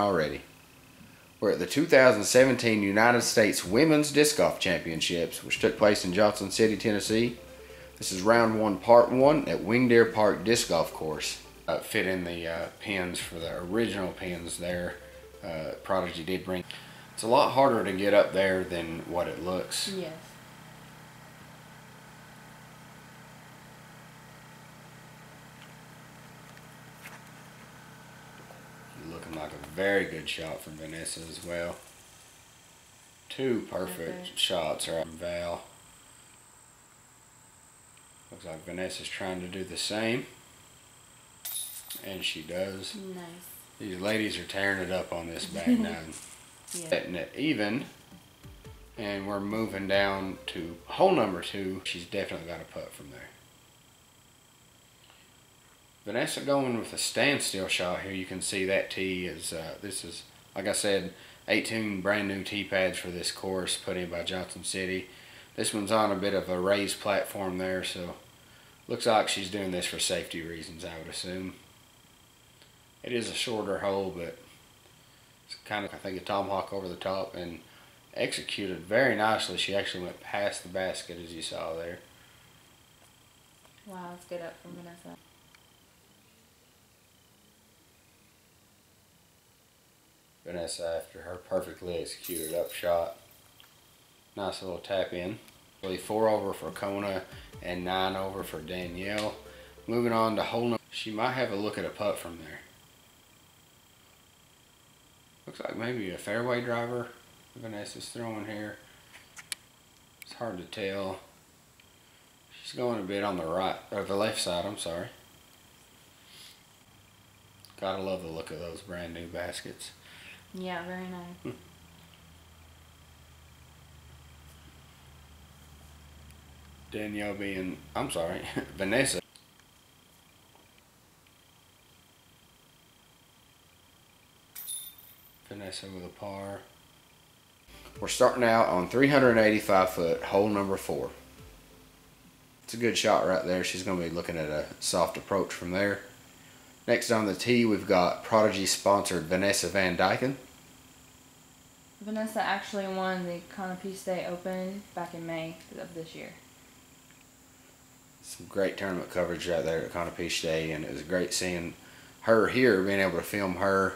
already. We're at the 2017 United States Women's Disc Golf Championships, which took place in Johnson City, Tennessee. This is round one, part one at Winged Park Disc Golf Course. Uh, fit in the uh, pins for the original pins there. Uh, Prodigy did bring. It's a lot harder to get up there than what it looks. Yes. Looking like a very good shot from Vanessa as well. Two perfect Perfect. shots are from Val. Looks like Vanessa's trying to do the same. And she does. Nice. These ladies are tearing it up on this back nine. Yeah. Setting it even. And we're moving down to hole number two. She's definitely got a putt from there. Vanessa going with a standstill shot here. You can see that tee is, uh, this is, like I said, 18 brand new tee pads for this course put in by Johnson City. This one's on a bit of a raised platform there, so looks like she's doing this for safety reasons, I would assume. It is a shorter hole, but it's kind of, I think, a tomahawk over the top and executed very nicely. She actually went past the basket, as you saw there. Wow, it's good up from Vanessa. Vanessa after her perfectly executed up shot. Nice little tap in. Really four over for Kona and nine over for Danielle. Moving on to number. She might have a look at a putt from there. Looks like maybe a fairway driver Vanessa's throwing here. It's hard to tell. She's going a bit on the right, or the left side, I'm sorry. Gotta love the look of those brand new baskets. Yeah, very nice. Hmm. Danielle being, I'm sorry, Vanessa. Vanessa with a par. We're starting out on 385 foot, hole number four. It's a good shot right there. She's going to be looking at a soft approach from there. Next on the tee, we've got Prodigy sponsored Vanessa Van Dyken. Vanessa actually won the Canopy Day Open back in May of this year. some great tournament coverage right there at Conopiche Day, and it was great seeing her here, being able to film her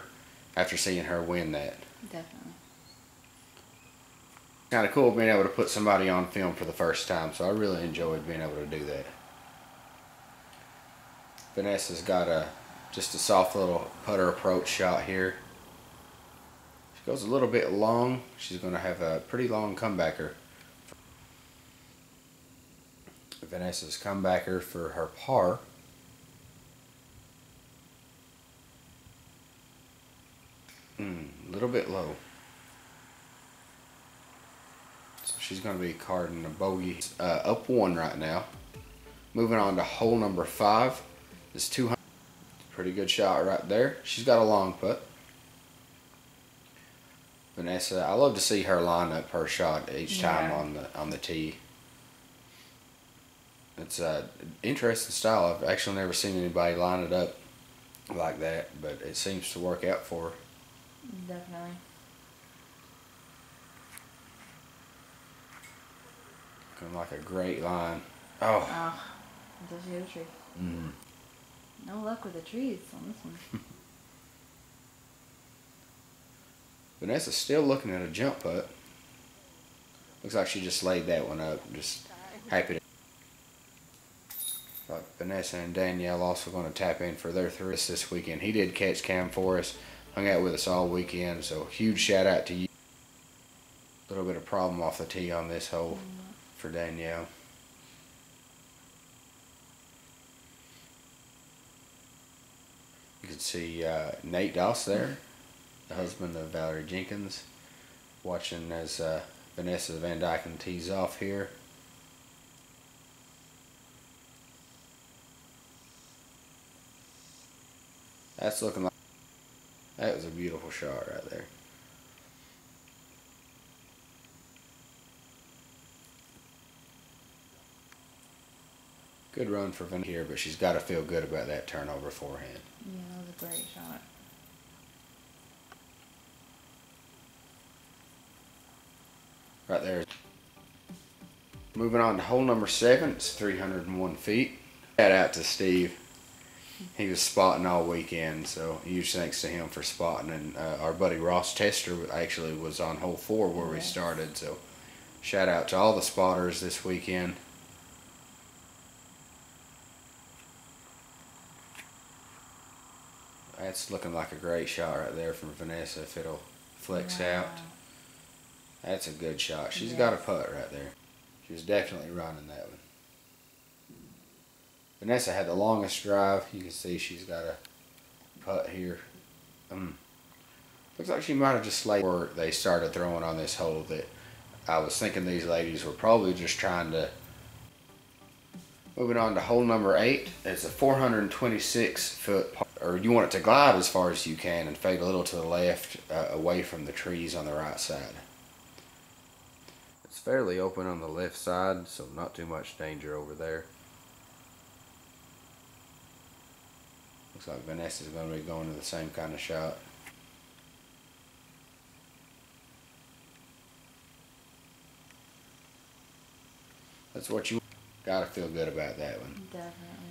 after seeing her win that. Definitely. Kind of cool being able to put somebody on film for the first time, so I really enjoyed being able to do that. Vanessa's got a just a soft little putter approach shot here. She goes a little bit long. She's going to have a pretty long comebacker. Vanessa's comebacker for her par. Hmm, a little bit low. So she's going to be carding a bogey uh, up one right now. Moving on to hole number five. It's 200. Pretty good shot right there. She's got a long putt. Vanessa, I love to see her line up her shot each time Yeah. on the on the tee. It's a interesting style. I've actually never seen anybody line it up like that, but it seems to work out for her. Definitely. Looking like a great line. Oh, Oh, until she hit a tree. mm. No luck with the trees on this one. Vanessa's still looking at a jump putt. Looks like she just laid that one up. Just happy to. Like Vanessa and Danielle also going to tap in for their threes this weekend. He did catch cam for us, hung out with us all weekend. So huge shout out to you. A little bit of problem off the tee on this hole mm-hmm. for Danielle. You can see uh, Nate Doss there, the husband of Valerie Jenkins, watching as uh, Vanessa Van Dyken tees off here. That's looking like that was a beautiful shot right there. Good run for Van here, but she's got to feel good about that turnover forehand. Yeah, that was a great shot. Right there. Moving on to hole number seven. It's 301 feet. Shout out to Steve. He was spotting all weekend, so huge thanks to him for spotting. And uh, our buddy Ross Tester actually was on hole four where yes. we started, so shout out to all the spotters this weekend. That's looking like a great shot right there from Vanessa if it'll flex out. That's a good shot. She's got a putt right there. She was definitely running that one. Vanessa had the longest drive. You can see she's got a putt here. Um, looks like she might have just slayed where they started throwing on this hole that I was thinking these ladies were probably just trying to. Moving on to hole number eight. It's a 426 foot, par- or you want it to glide as far as you can and fade a little to the left uh, away from the trees on the right side. It's fairly open on the left side, so not too much danger over there. Looks like Vanessa's going to be going to the same kind of shot. That's what you gotta feel good about that one. Definitely.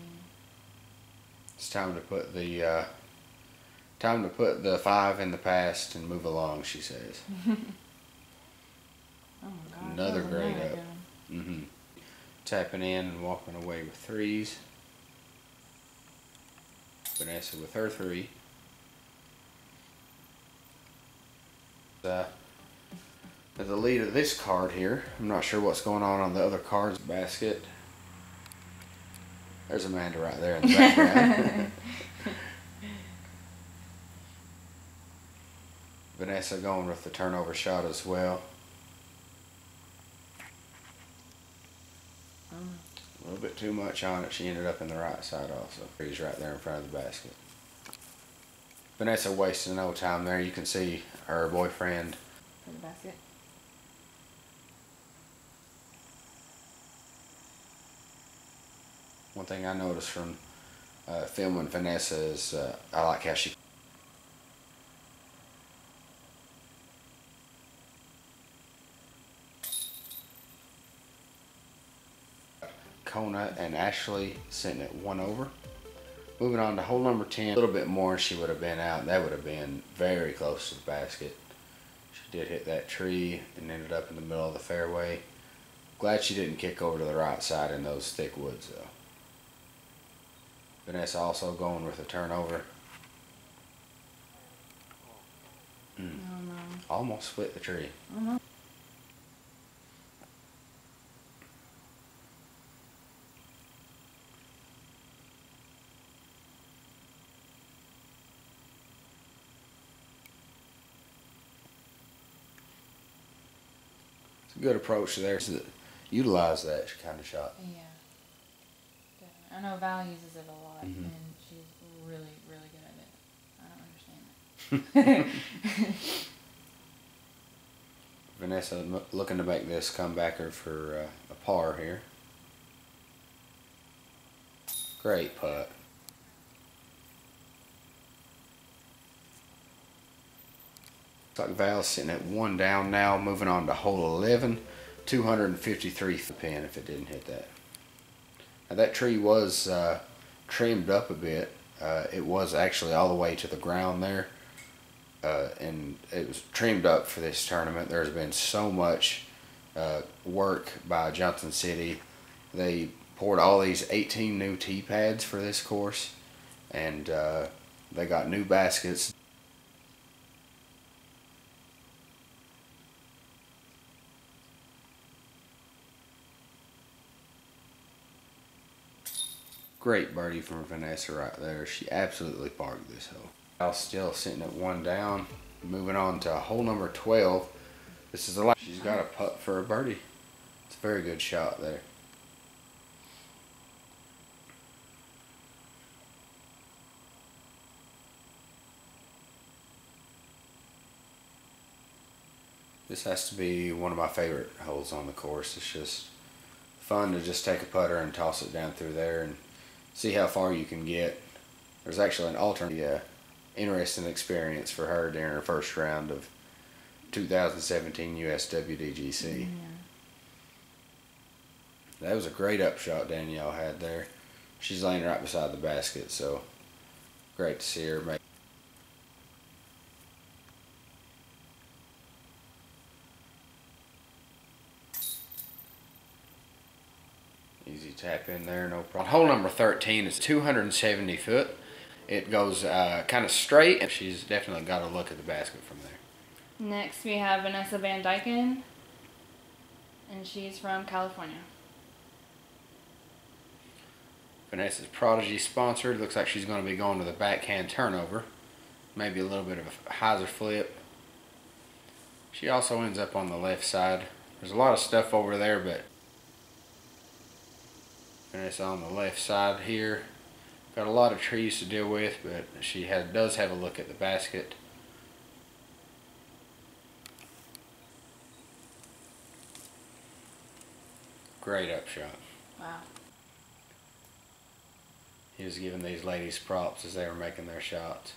It's time to put the uh, time to put the five in the past and move along. She says. Oh my god. Another grade up. Mm-hmm. Tapping in and walking away with threes. Vanessa with her three. Uh, the lead of this card here, I'm not sure what's going on on the other cards basket. There's Amanda right there in the background. Vanessa going with the turnover shot as well. A little bit too much on it. She ended up in the right side also. He's right there in front of the basket. Vanessa wasting no time there. You can see her boyfriend. For the basket. One thing I noticed from uh, filming Vanessa is uh, I like how she Kona and Ashley sitting at one over. Moving on to hole number 10. A little bit more and she would have been out. That would have been very close to the basket. She did hit that tree and ended up in the middle of the fairway. Glad she didn't kick over to the right side in those thick woods though. Vanessa also going with a turnover. Mm, Oh no. almost split the tree. Oh no. It's a good approach there. to utilize that kind of shot. Yeah. I know Val uses it a lot, Mhm. and she's really, really good at it. I don't understand it. Vanessa looking to make this comebacker for uh, a par here. Great putt. Looks like Val's sitting at one down now, moving on to hole 11. 253 for the pin if it didn't hit that. Now that tree was uh, trimmed up a bit. Uh, it was actually all the way to the ground there uh, and it was trimmed up for this tournament. There's been so much uh, work by Johnson City. They poured all these 18 new tee pads for this course, and uh, they got new baskets. Great birdie from Vanessa right there. She absolutely parked this hole. Al still sitting at one down. Moving on to hole number 12. This is the last. She's got a putt for a birdie. It's a very good shot there. This has to be one of my favorite holes on the course. It's just fun to just take a putter and toss it down through there and see how far you can get. There's actually an alternate, uh, interesting experience for her during her first round of 2017 USWDGC. That was a great upshot Danielle had there. She's laying right beside the basket, so great to see her make. Tap in there, no problem. Hole number 13 is 270 foot. It goes uh, kind of straight, and she's definitely got a look at the basket from there. Next, we have Vanessa Van Dyken, and she's from California. Vanessa's Prodigy sponsored. Looks like she's going to be going to the backhand turnover. Maybe a little bit of a hyzer flip. She also ends up on the left side. There's a lot of stuff over there, but Vanessa on the left side here. Got a lot of trees to deal with, but she had, does have a look at the basket. Great upshot. Wow. He was giving these ladies props as they were making their shots.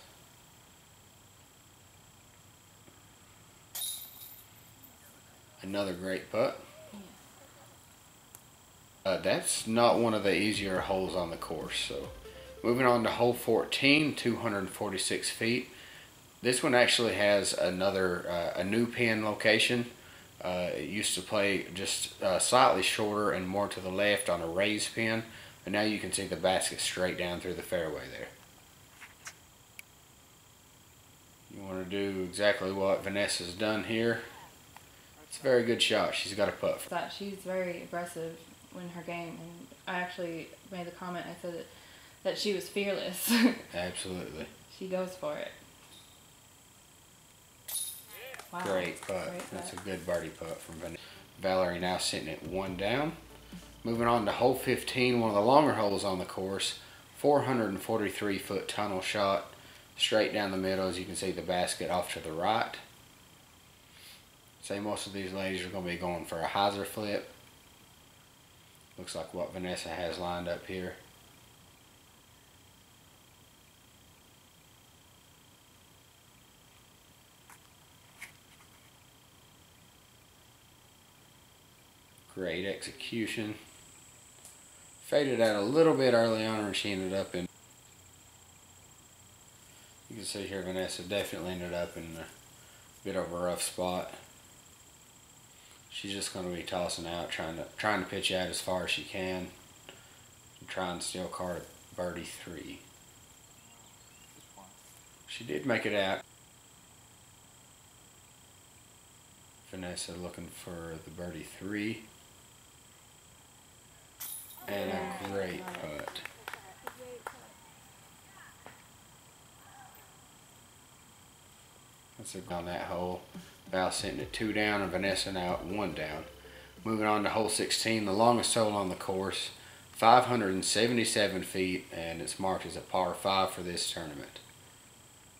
Another great putt. Uh, that's not one of the easier holes on the course. So, moving on to hole 14, 246 feet. This one actually has another uh, a new pin location. Uh, it used to play just uh, slightly shorter and more to the left on a raised pin, but now you can see the basket straight down through the fairway there. You want to do exactly what Vanessa's done here. It's a very good shot. She's got a putt. That she's very aggressive in her game, and I actually made the comment. I said that, that she was fearless. Absolutely. she goes for it. Wow. Great putt. Great That's a good birdie putt from Vanessa. Valerie now sitting at one down. Moving on to hole 15, one of the longer holes on the course. 443 foot tunnel shot. Straight down the middle as you can see the basket off to the right. Say most of these ladies are going to be going for a hyzer flip. Looks like what Vanessa has lined up here. Great execution. Faded out a little bit early on and she ended up in. You can see here Vanessa definitely ended up in a bit of a rough spot. She's just going to be tossing out, trying to trying to pitch out as far as she can, and try and still card birdie three. She did make it out. Vanessa looking for the birdie three. And a great putt. That's it on that hole. Val sitting at two down and Vanessa now one down. Moving on to hole 16, the longest hole on the course. 577 feet and it's marked as a par 5 for this tournament.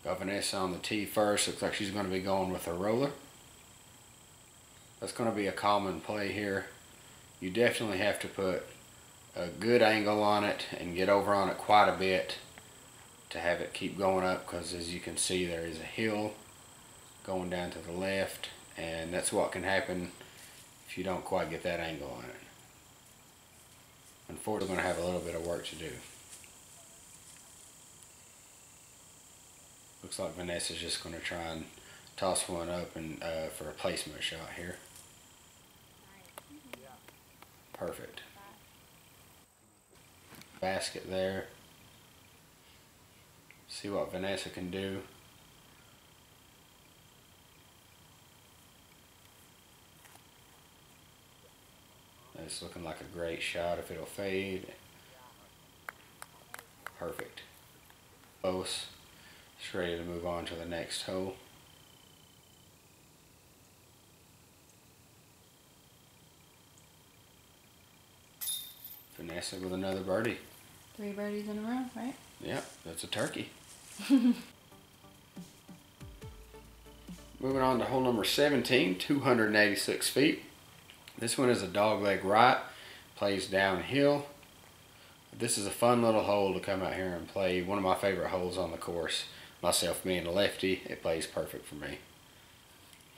Got Vanessa on the tee first. Looks like she's going to be going with a roller. That's going to be a common play here. You definitely have to put a good angle on it and get over on it quite a bit to have it keep going up because as you can see there is a hill going down to the left and that's what can happen if you don't quite get that angle on it. Unfortunately, we're going to have a little bit of work to do. Looks like Vanessa's just going to try and toss one up and uh, for a placement shot here. Perfect. Basket there. See what Vanessa can do. It's looking like a great shot if it'll fade. Perfect. Close. It's ready to move on to the next hole. Vanessa with another birdie. Three birdies in a row, right? Yep, that's a turkey. Moving on to hole number 17, 286 feet. This one is a dog leg right, plays downhill. This is a fun little hole to come out here and play. One of my favorite holes on the course. Myself being a lefty, it plays perfect for me.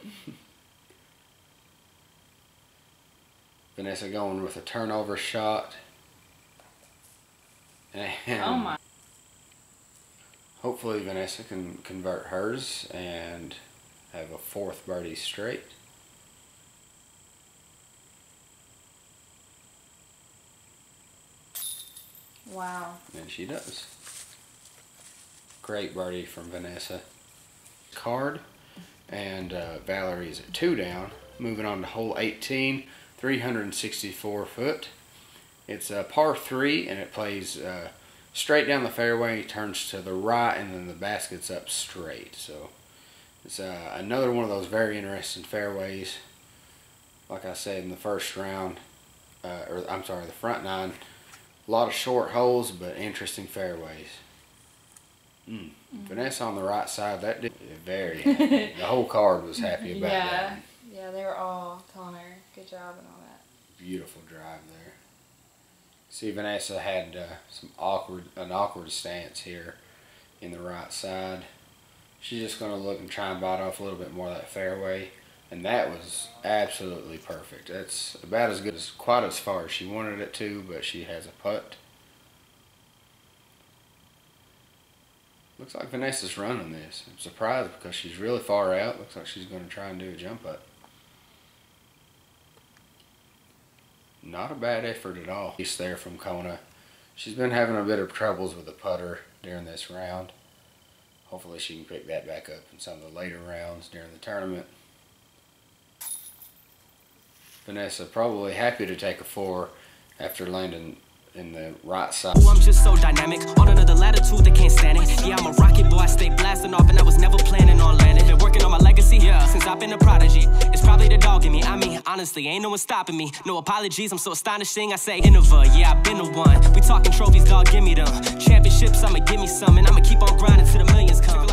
Vanessa going with a turnover shot. And Oh my. hopefully Vanessa can convert hers and have a fourth birdie straight. Wow. And she does. Great birdie from Vanessa. Card. And uh, Valerie's at two down. Moving on to hole 18, 364 foot. It's a par three and it plays uh, straight down the fairway, turns to the right, and then the basket's up straight. So it's uh, another one of those very interesting fairways. Like I said in the first round, uh, or I'm sorry, the front nine, a lot of short holes, but interesting fairways. Mm. Vanessa on the right side, that did very happy. the whole card was happy about yeah. that. Yeah, they were all telling her good job and all that. Beautiful drive there. See, Vanessa had uh, some awkward, an awkward stance here in the right side. She's just going to look and try and bite off a little bit more of that fairway. And that was absolutely perfect. That's about as good as, quite as far as she wanted it to, but she has a putt. Looks like Vanessa's running this. I'm surprised because she's really far out. Looks like she's going to try and do a jump putt. Not a bad effort at all. He's there from Kona. She's been having a bit of troubles with the putter during this round. Hopefully she can pick that back up in some of the later rounds during the tournament. Vanessa probably happy to take a four after landing in the right side. Ooh, I'm just so dynamic. On another latitude, they can't stand it. Yeah, I'm a rocket boy, I stay blasting off, and I was never planning on landing. Been working on my legacy, yeah, since I've been a prodigy. It's probably the dog in me. I mean, honestly, ain't no one stopping me. No apologies, I'm so astonishing. I say Innova, yeah, I've been the one. We talking trophies, dog, give me them. Championships, I'ma give me some, and I'ma keep on grinding till the millions come.